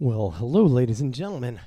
Well, hello, ladies and gentlemen.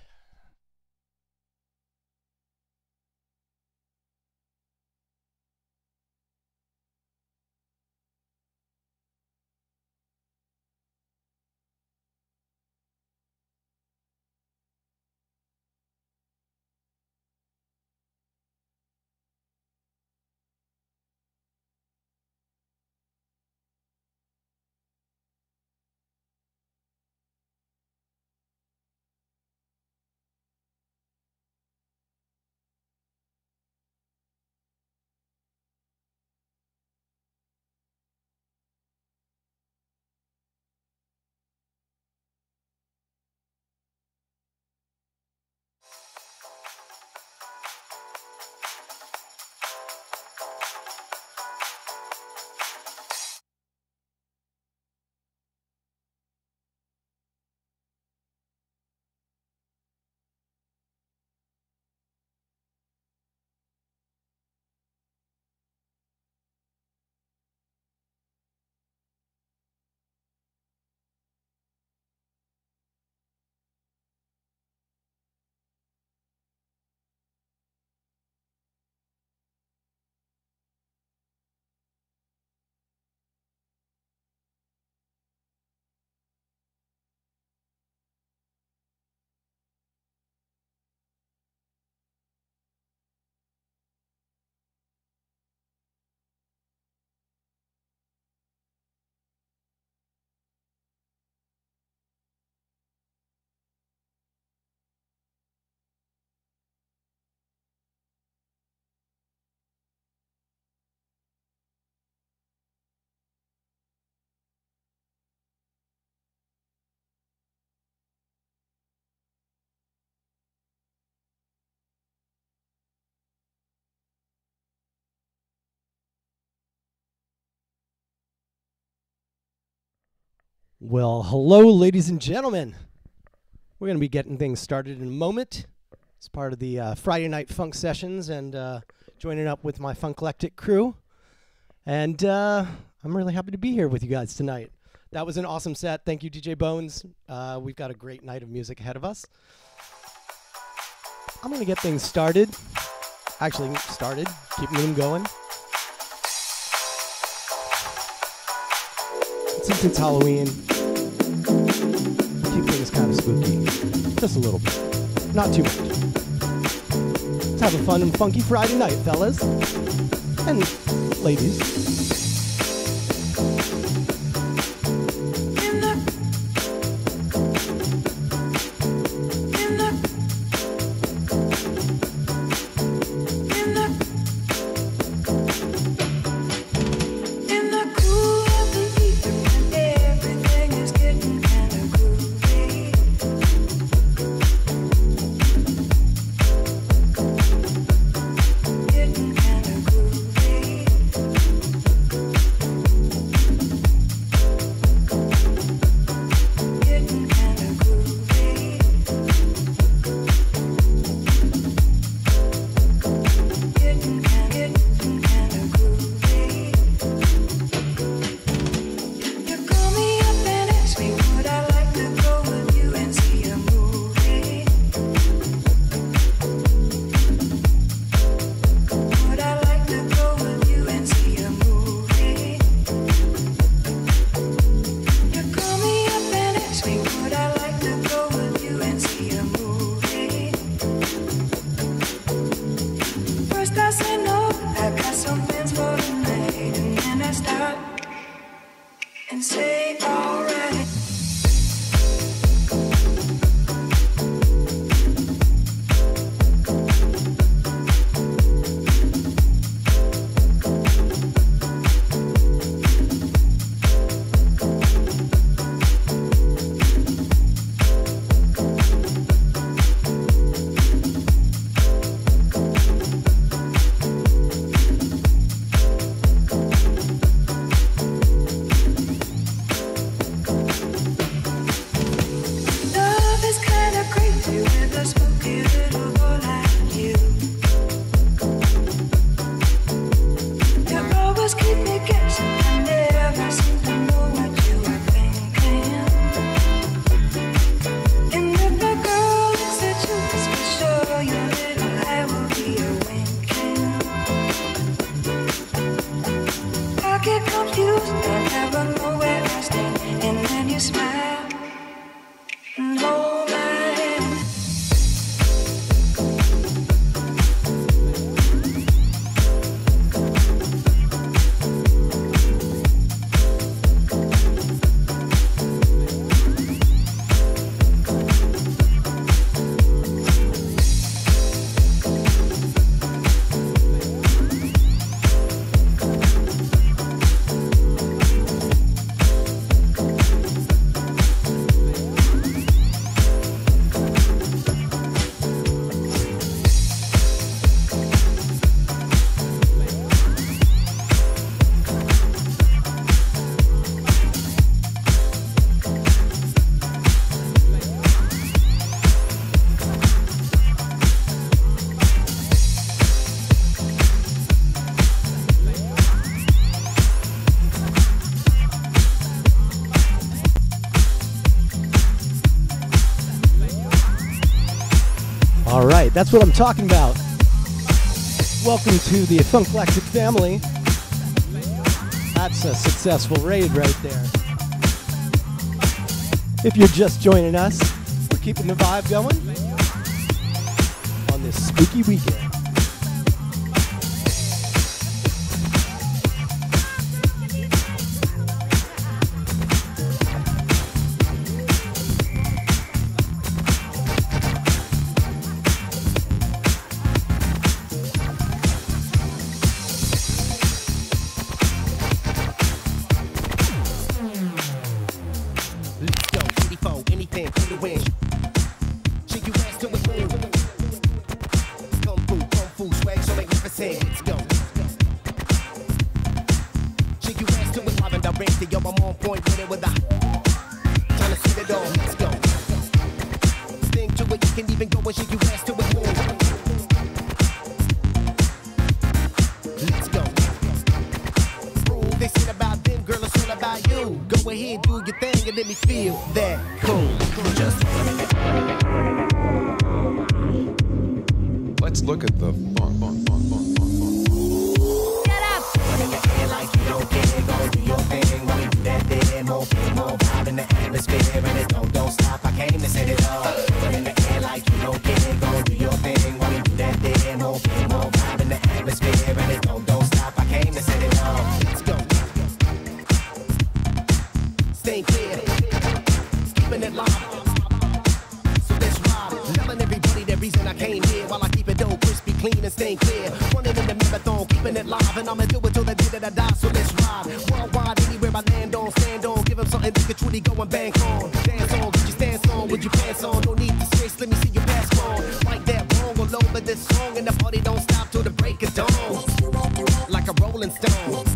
Well, hello, ladies and gentlemen. We're going to be getting things started in a moment. It's part of the uh, Friday Night Funk sessions and uh, joining up with my Funkolectic crew. And uh, I'm really happy to be here with you guys tonight. That was an awesome set. Thank you, DJ Bones. Uh, we've got a great night of music ahead of us. I'm going to get things started. Actually, started, keeping them going. Since it's Halloween, kind of spooky. Just a little bit. Not too much. Let's have a fun and funky Friday night, fellas. And ladies. right, that's what I'm talking about. Welcome to the Funklectic family. That's a successful raid right there. If you're just joining us, we're keeping the vibe going on this spooky weekend. with your pants on. No need to stress, let me see your pants on. Like that wrong all over this song, and the party don't stop till the break of dawn. Like a rolling stone.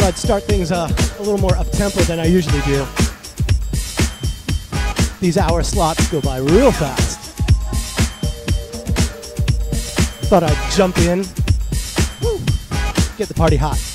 thought I'd start things uh, a little more up-tempo than I usually do. These hour slots go by real fast. Thought I'd jump in, Woo. get the party hot.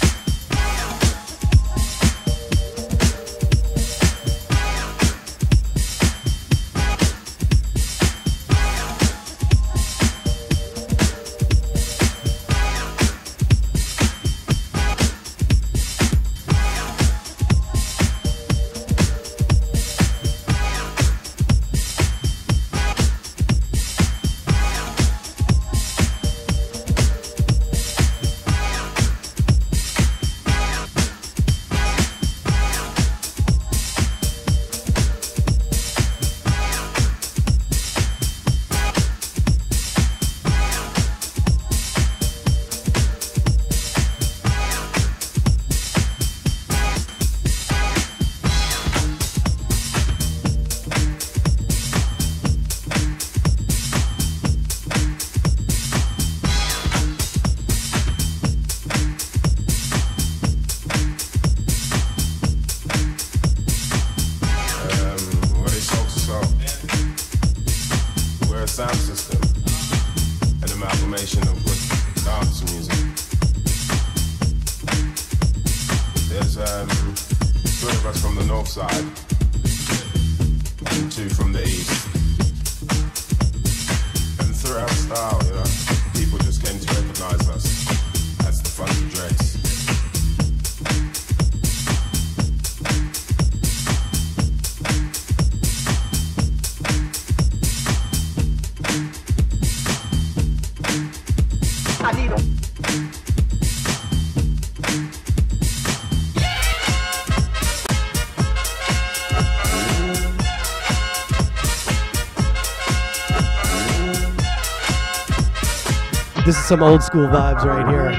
This is some old school vibes right here.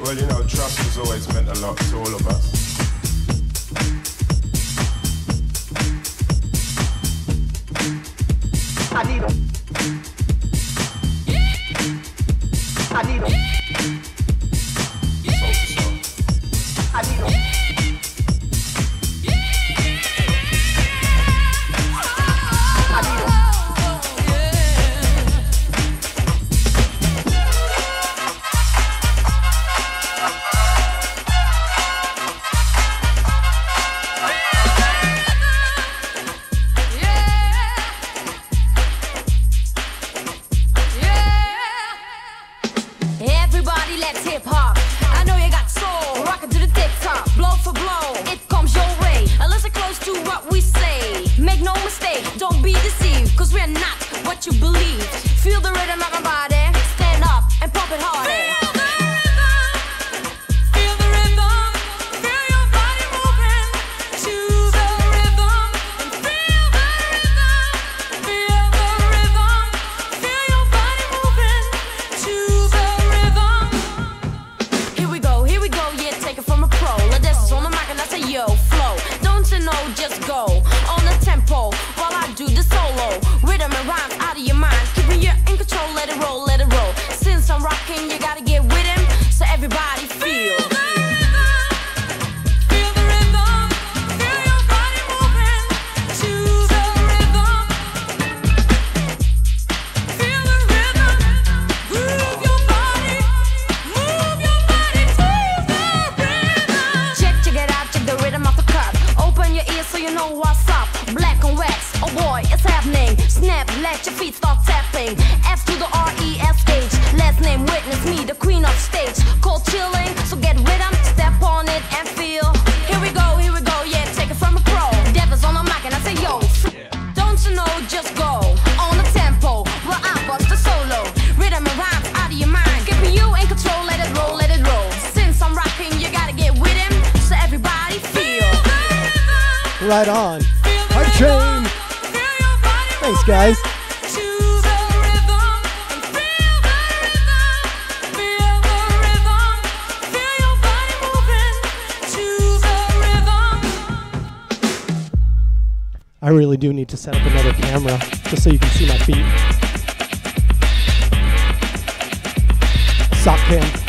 Well, you know, trust has always meant a lot to all of us. I need them. I need them. right on. Heart train. Thanks, guys. I really do need to set up another camera just so you can see my feet. Sock cam.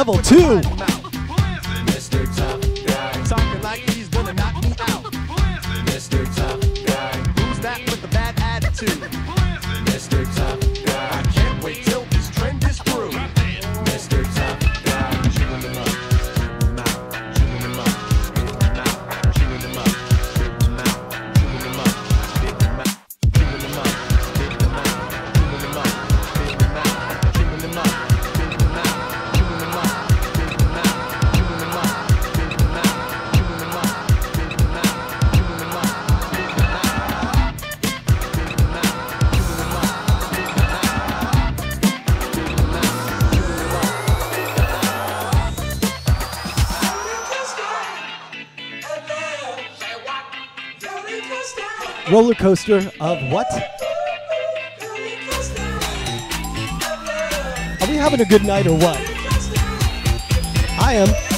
level two. roller coaster of what? Are we having a good night or what? I am.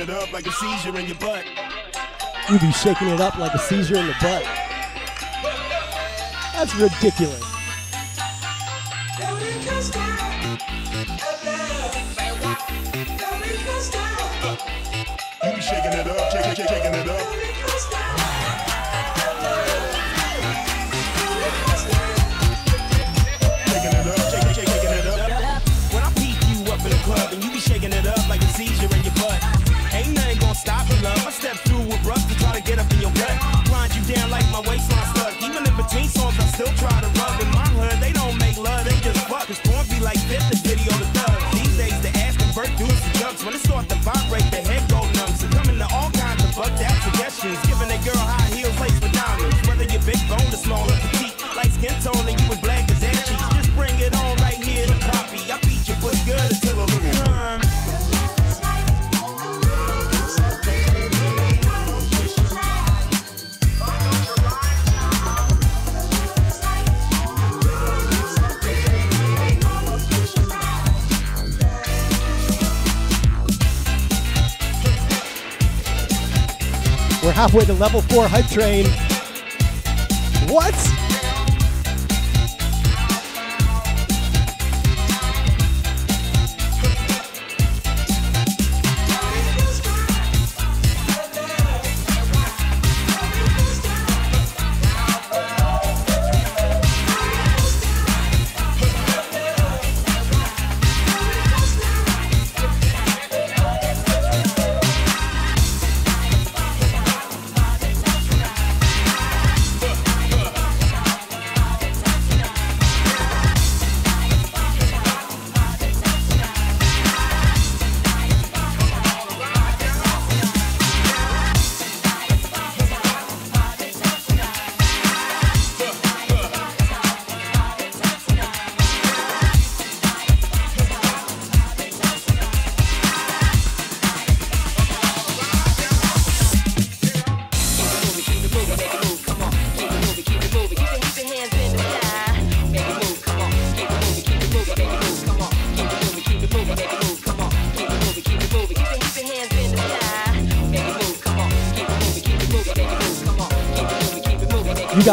it up like a seizure in your butt. You be shaking it up like a seizure in the butt. That's ridiculous. halfway to level four hype train.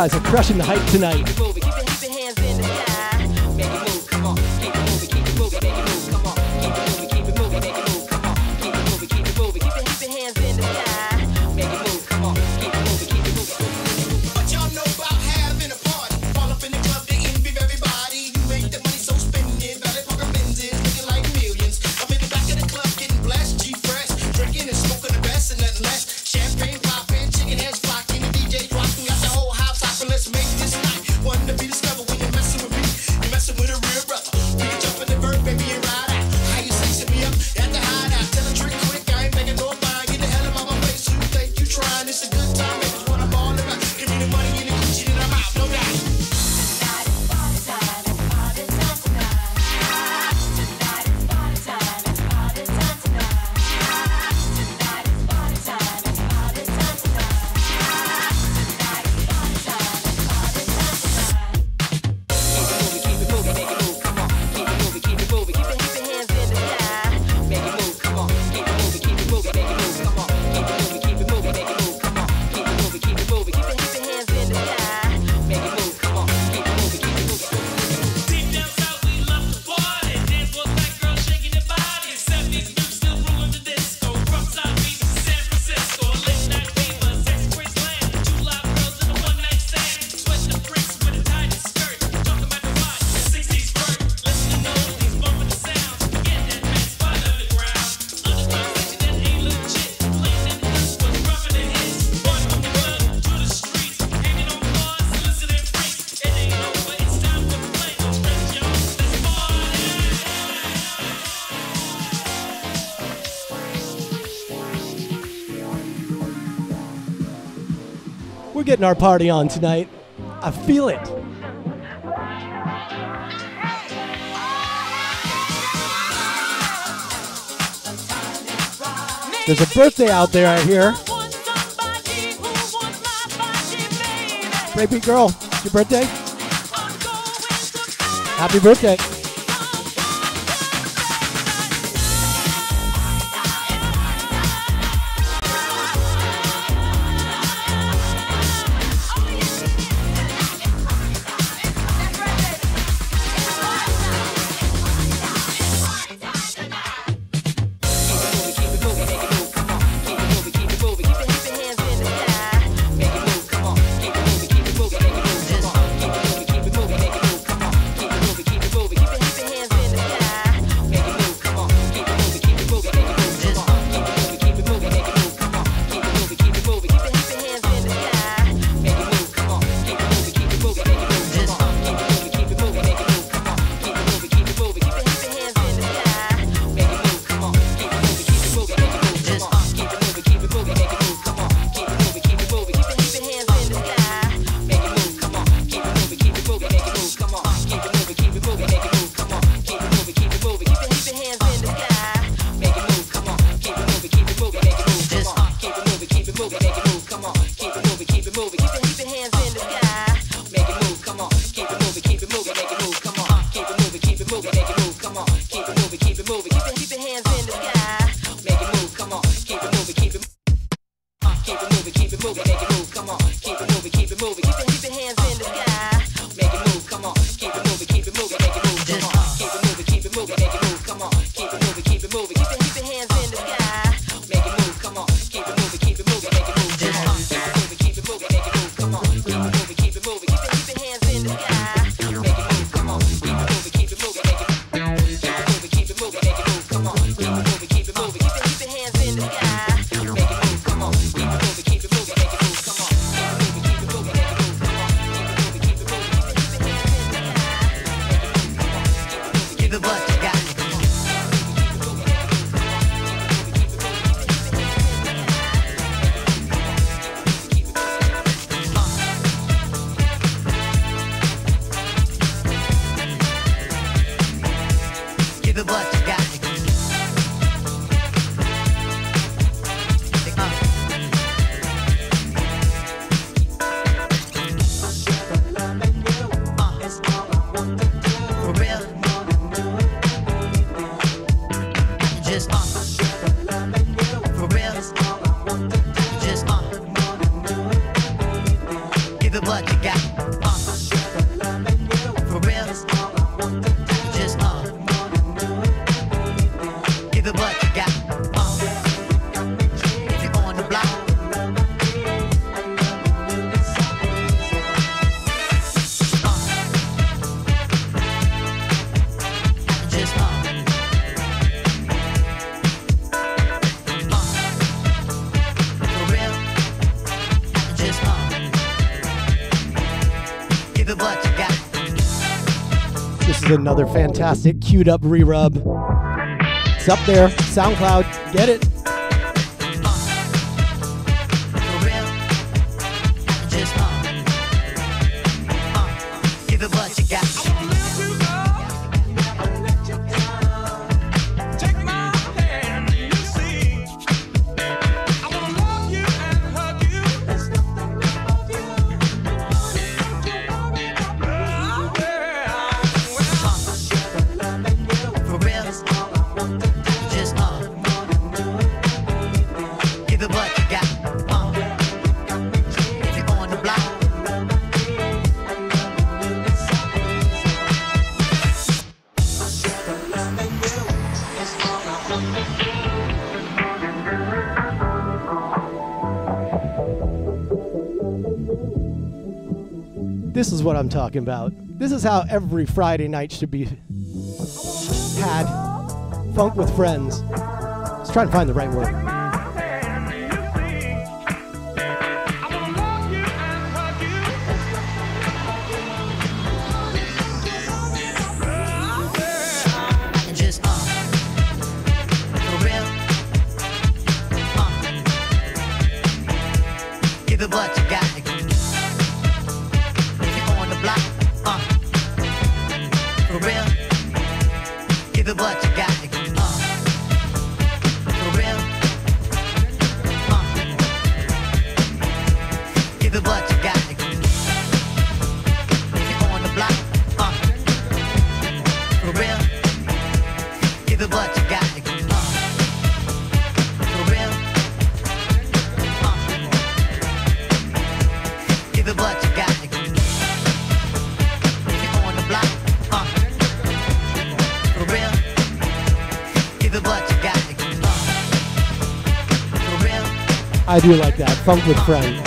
guys for crushing the hype tonight. getting our party on tonight. I feel it. There's a birthday out there, I hear. Baby girl, it's your birthday? Happy birthday. another fantastic queued up re rub. It's up there, SoundCloud. Get it. what I'm talking about. This is how every Friday night should be had. Funk with friends. Let's try and find the right word. do like that. Funk with friends.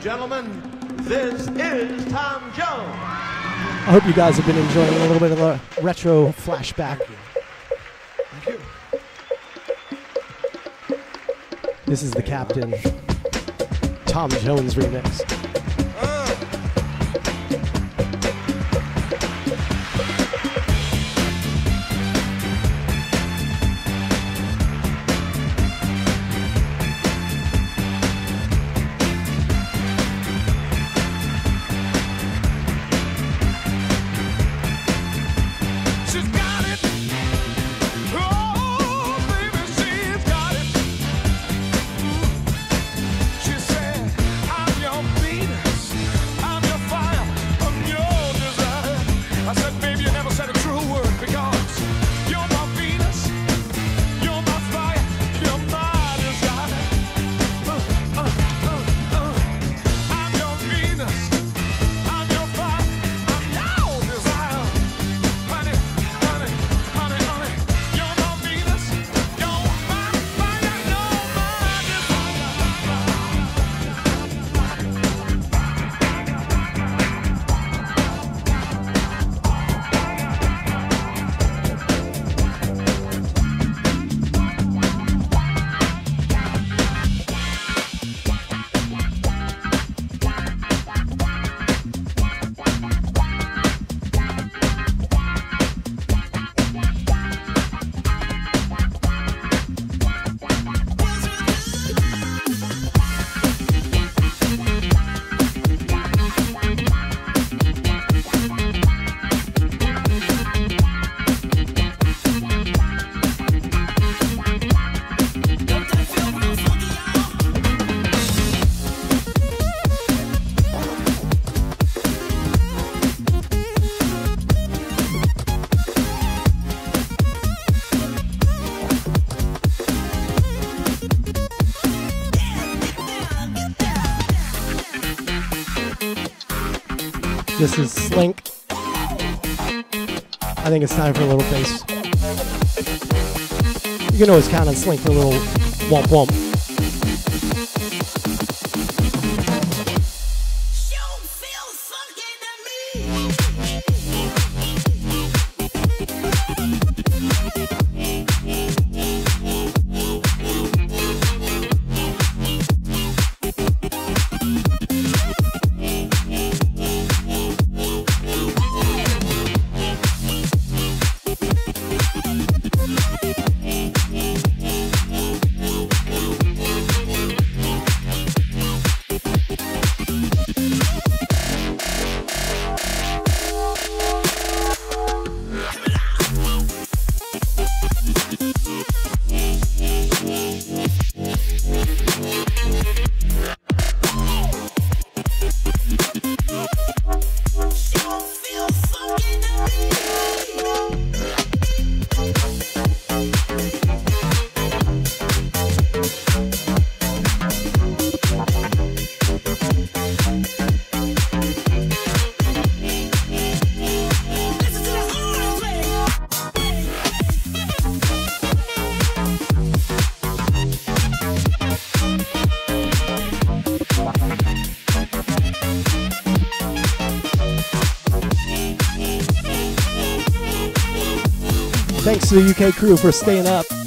Gentlemen, this is Tom Jones. I hope you guys have been enjoying a little bit of a retro flashback. This is the Captain Tom Jones remix. This is Slynk. I think it's time for a little bass. You can always count on Slynk for a little womp womp. Thanks to the UK crew for staying up.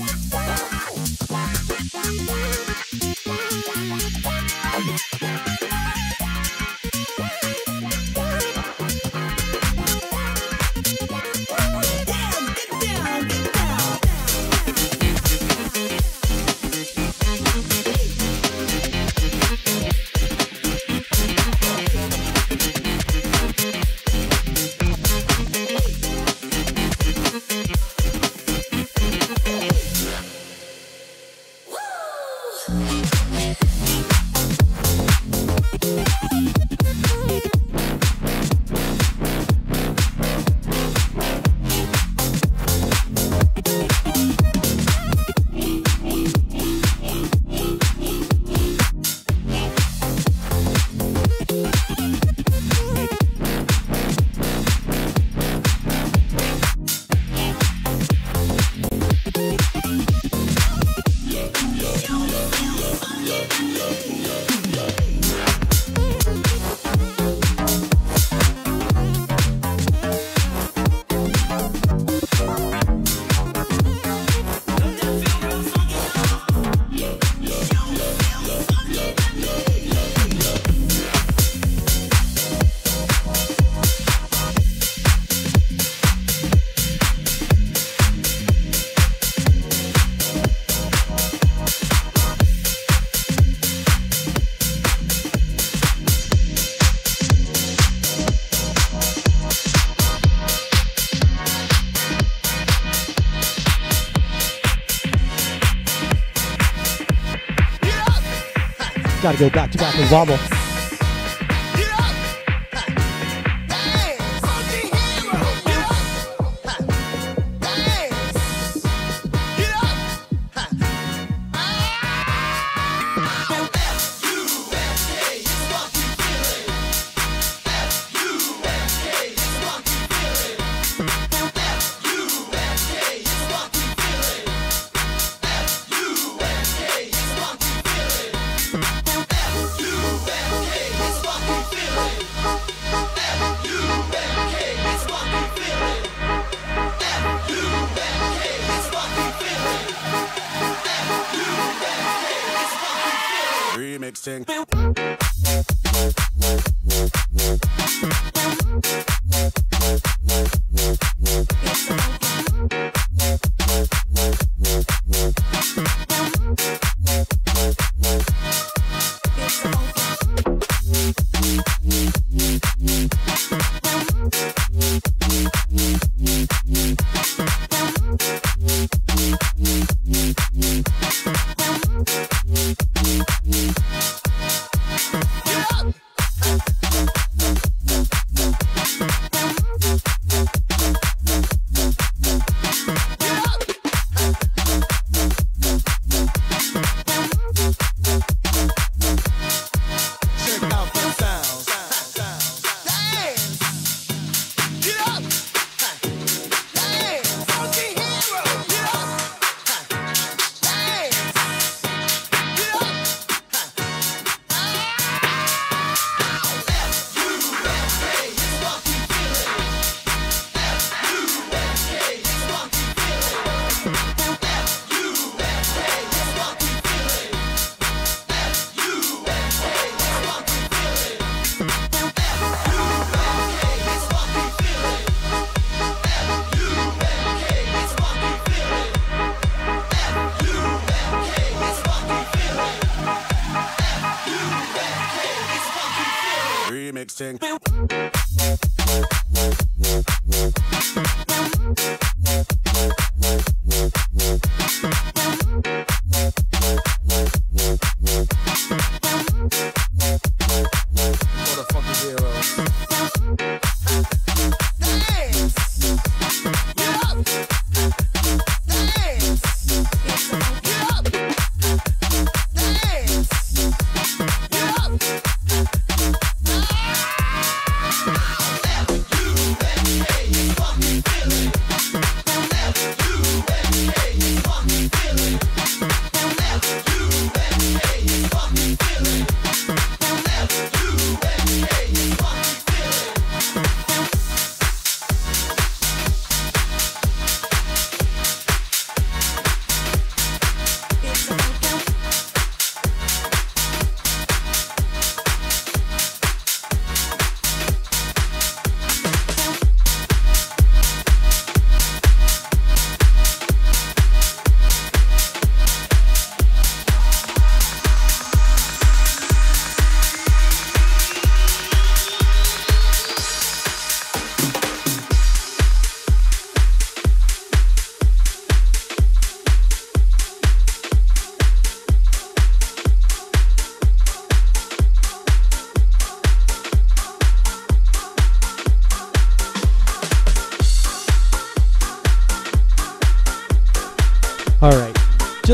Got to go back to back and wobble.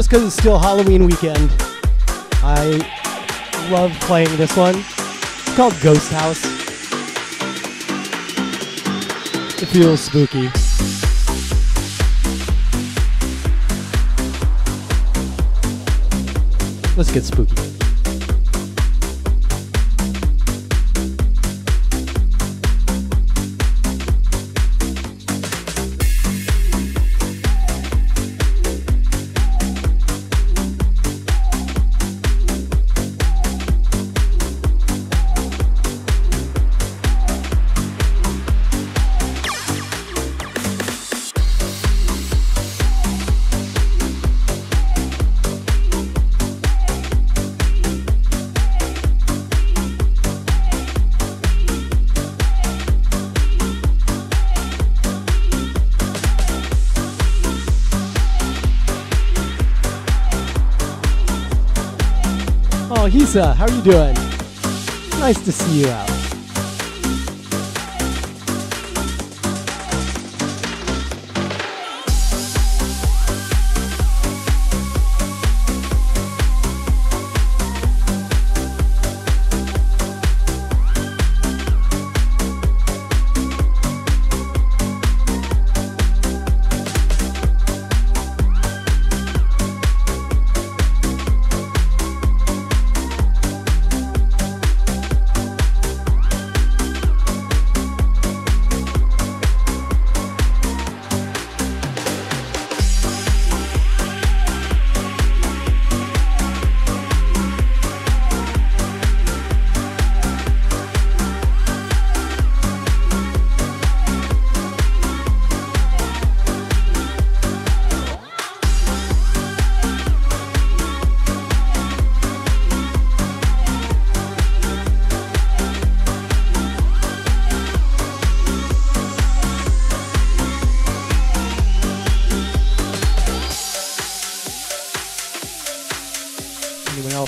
Just because it's still Halloween weekend, I love playing this one. It's called Ghost House. It feels spooky. Let's get spooky. How are you doing? Nice to see you out.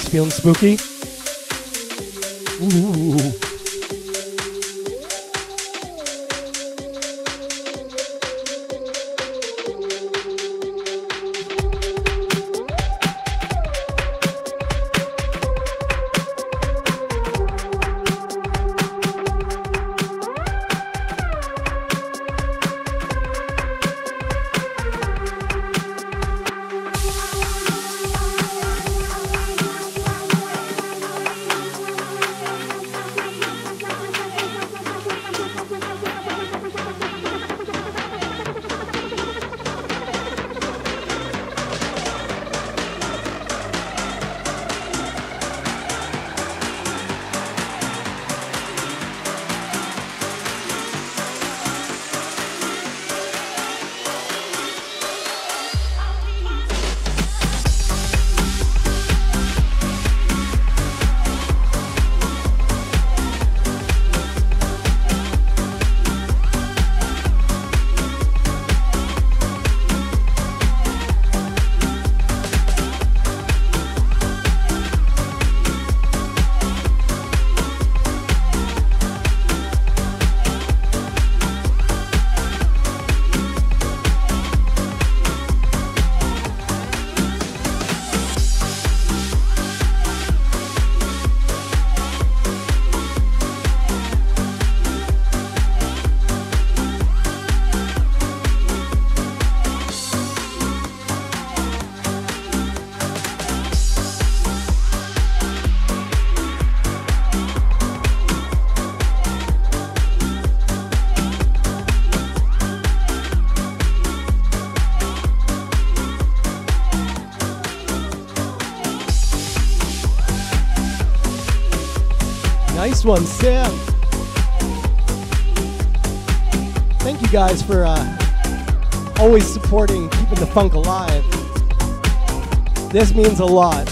Feeling spooky? One, Sam. Thank you guys for uh, always supporting, keeping the funk alive. This means a lot.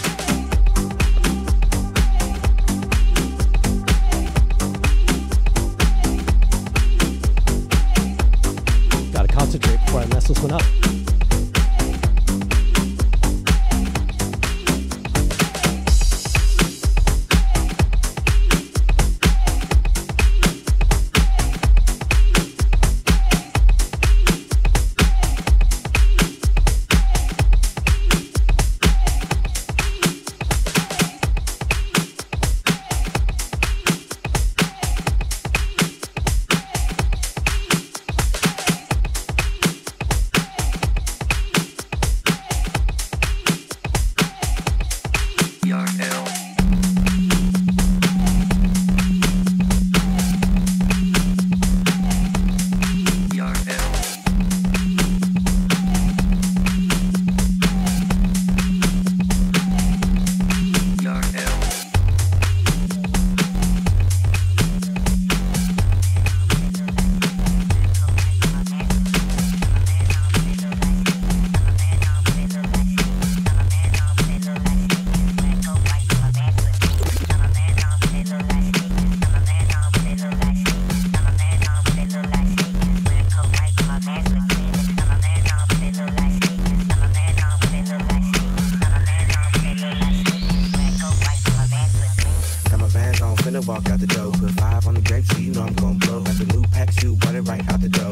walk out the door. Put five on the grapes, so you know I'm gon' blow. Got the new pack, you bought it right out the door.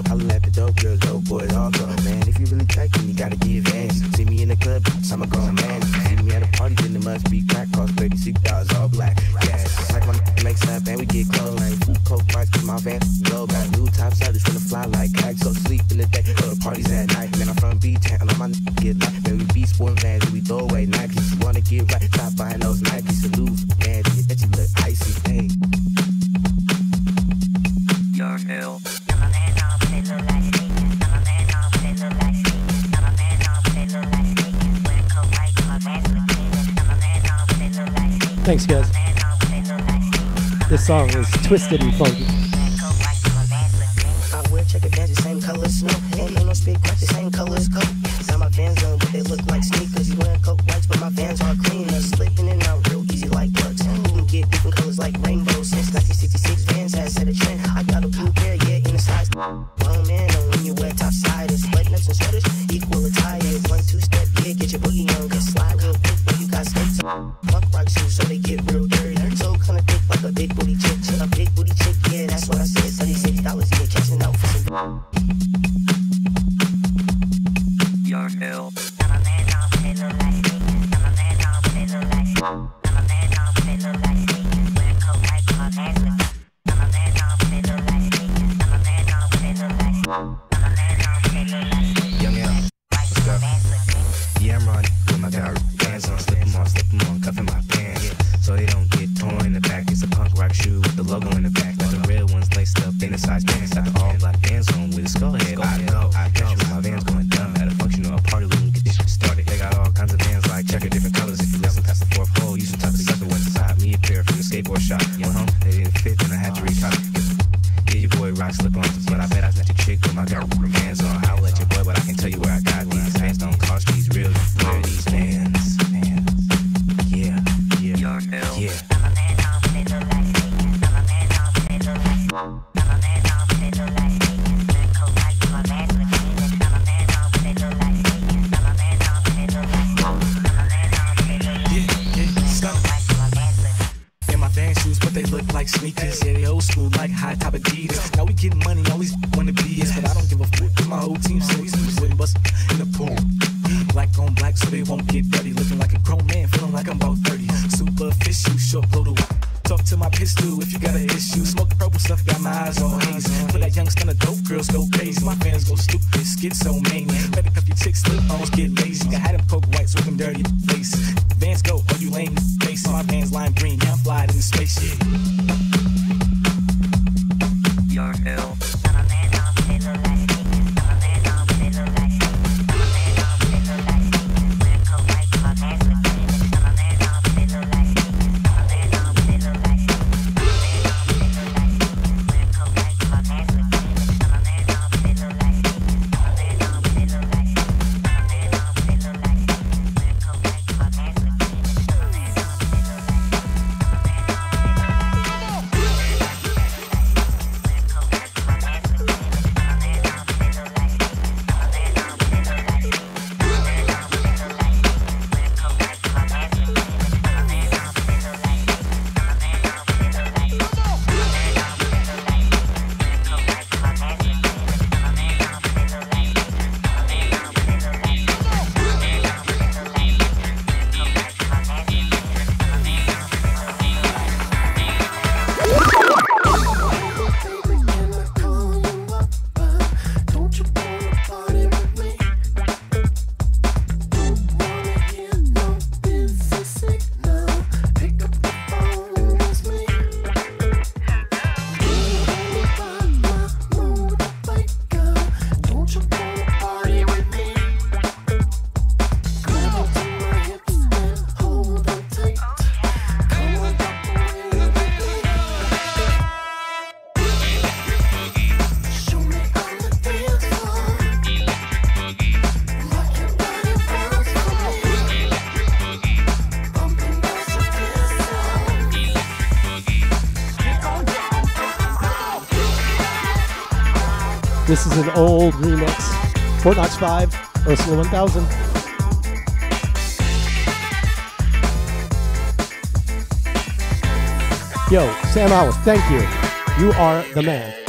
twisted and funky. is an old remix. Fort Knox 5, Ursula 1000. Yo, Sam Howell, thank you. You are the man.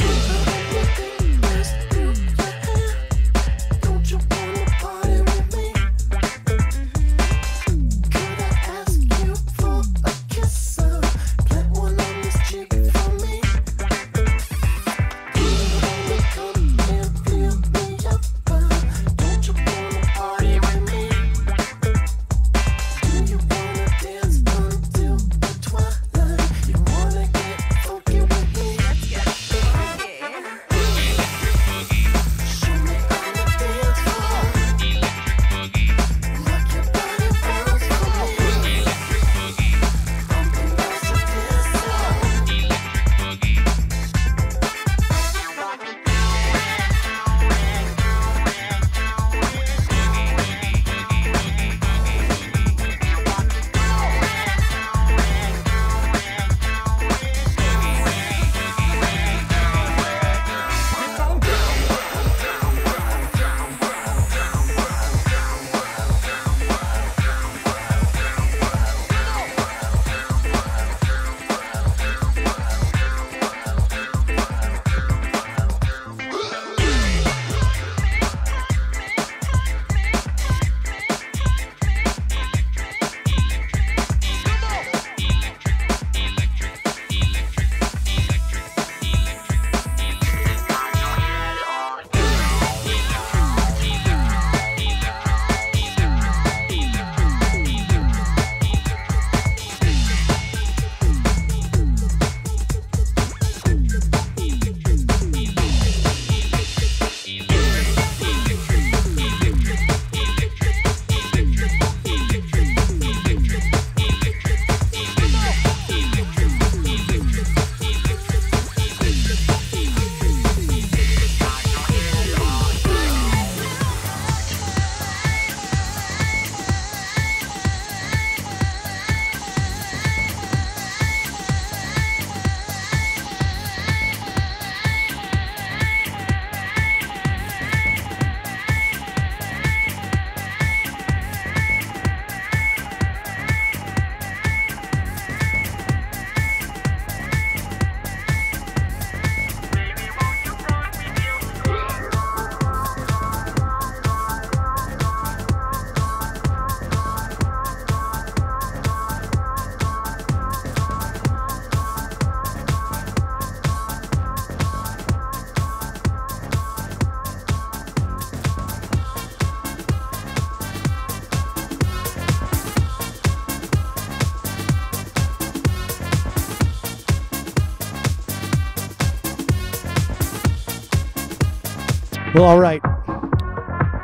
Well, all right.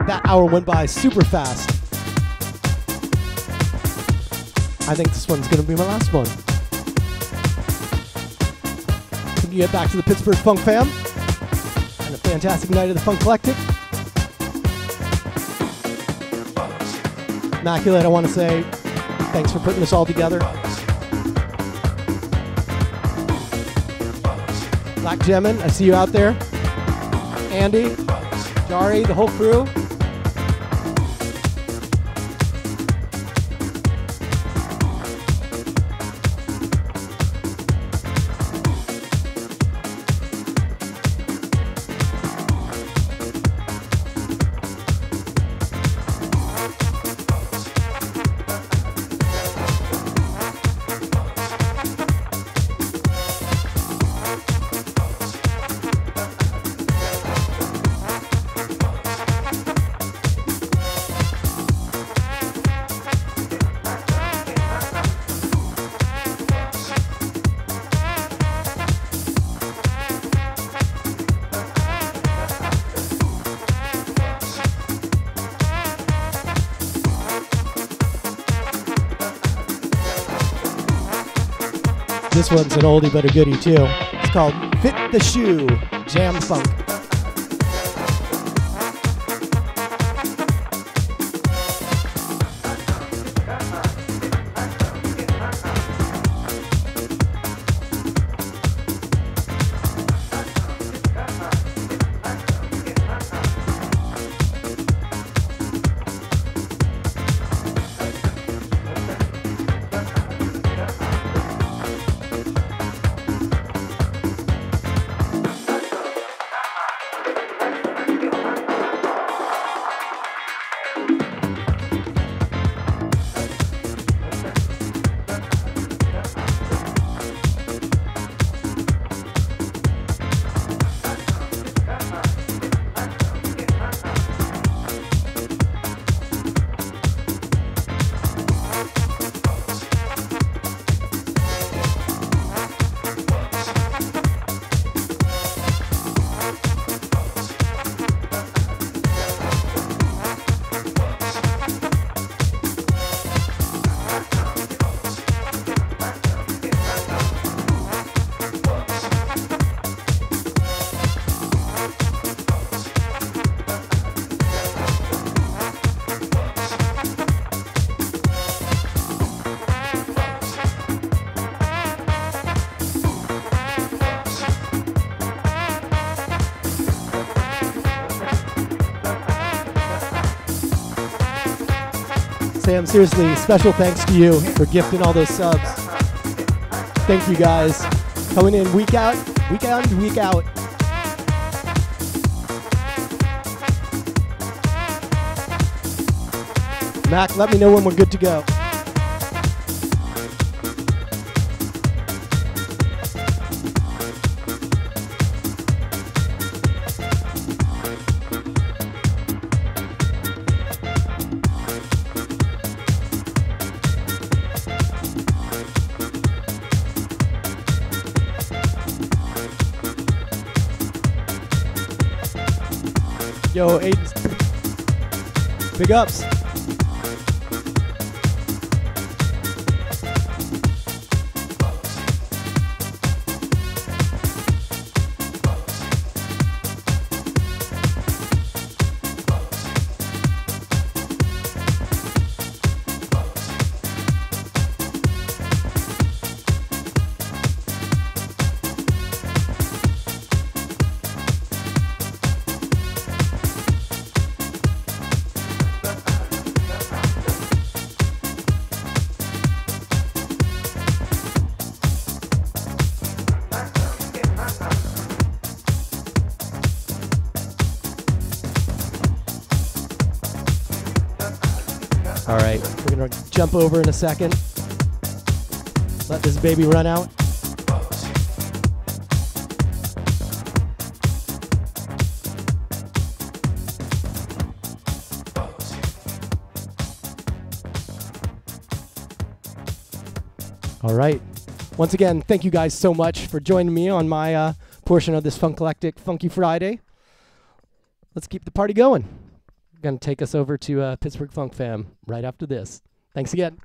That hour went by super fast. I think this one's going to be my last one. Can you get back to the Pittsburgh Funk fam? And a fantastic night of the Funklectic. Immaculate, I want to say thanks for putting this all together. Black Gemmin, I see you out there. Andy, Jari, the whole crew. One's an oldie but a goodie too. It's called Fit the Shoe Jam Funk. Sam, seriously, special thanks to you for gifting all those subs. Thank you guys. Coming in week out, week out, week out. Mac, let me know when we're good to go. Ups. Over in a second. Let this baby run out. All right. Once again, thank you guys so much for joining me on my uh, portion of this Funklectic Funky Friday. let's keep the party going. Going to take us over to uh, Pittsburgh Funk Fam right after this. Thanks again.